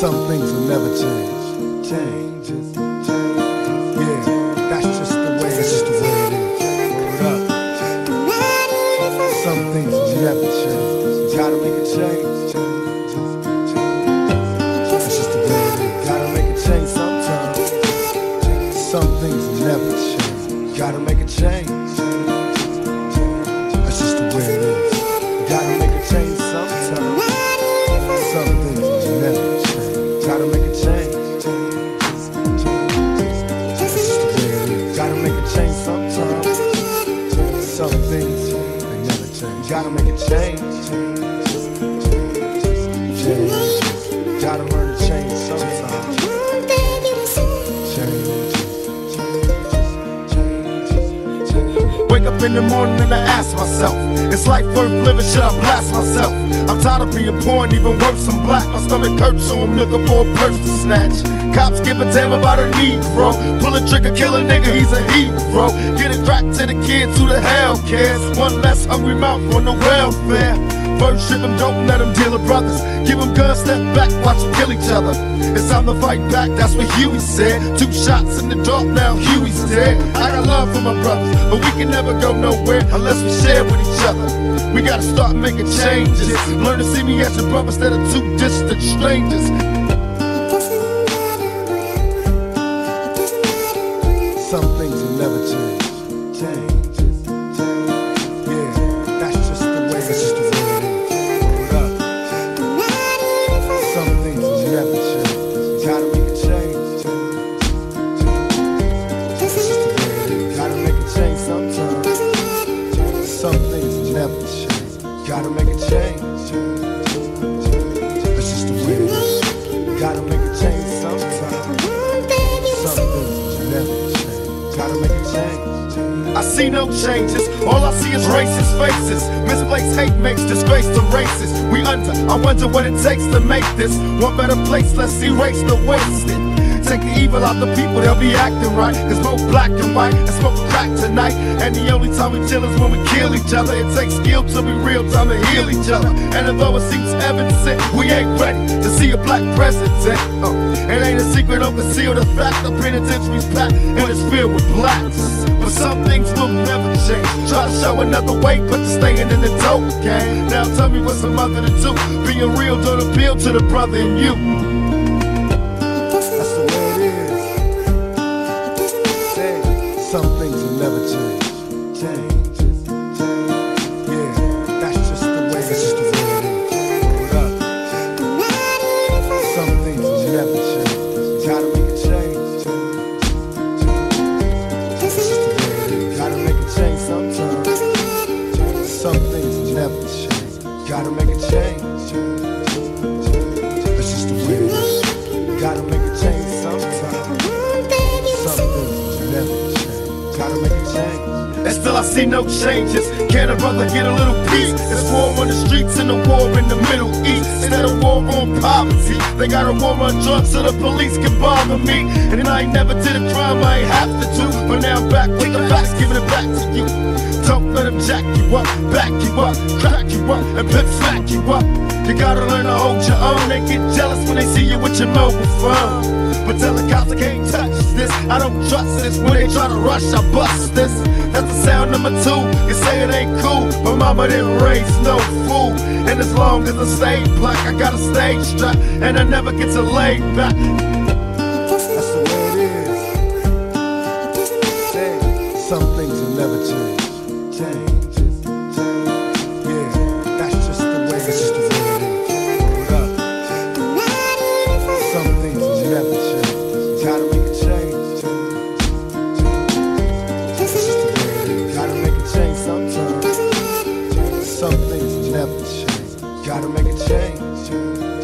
Some things will never change. Changes. Gotta make a change. Gotta learn up in the morning and I ask myself, is life worth living? Should I blast myself? I'm tired of being poor and even worse, I'm black. My stomach hurts, so I'm looking for a purse to snatch. Cops give a damn about a Negro. Pull a trigger, kill a nigga, he's a hero. Get it crack to the kids who the hell cares. One less hungry mouth on the welfare. First ship them, don't let them deal with brothers. Give them guns, step back, watch them kill each other. It's time to fight back, that's what Huey said. Two shots in the dark, now Huey's dead. I got love for my brothers, but we can never go nowhere unless we share with each other. We gotta start making changes. Learn to see me as your brother instead of two distant strangers. Some things will never change. Changes. See no changes, all I see is racist faces. Misplaced hate makes disgrace to races. We under, I wonder what it takes to make this one better place. Let's erase the wasted. Take the evil out the people, they'll be acting right. Cause both black and white and smoke crack tonight. And the only time we chill is when we kill each other. It takes skill to be real time to heal each other. And although it seems evident, we ain't ready to see a black president. Oh, it ain't a secret, don't conceal the fact. The penitentiary's packed and it's filled with blacks. But some things will never change. Try to show another way, but you're staying in the dope game. Now tell me what's a mother to do. Being real don't appeal to the brother in you. Change. I see no changes. Can a brother get a little peace? It's war on the streets and a war in the Middle East. Instead of war on poverty, they got a war on drugs so the police can bother me. And I ain't never did a crime I ain't have to do. But now I'm back with the facts, giving it back to you. Don't let them jack you up, back you up, crack you up, and pimp smack you up. You gotta learn to hold your own. They get jealous when they see you with your mobile phone. But tell the cops I can't touch this. I don't trust this. When they try to rush, I bust this. That's the sound number two. You say it ain't cool, but mama didn't raise no fool. And as long as I stay black, I got a stage strap, and I never get to lay back. That's the way it is. Some things will never change. Changes. some things never change. Gotta make a change.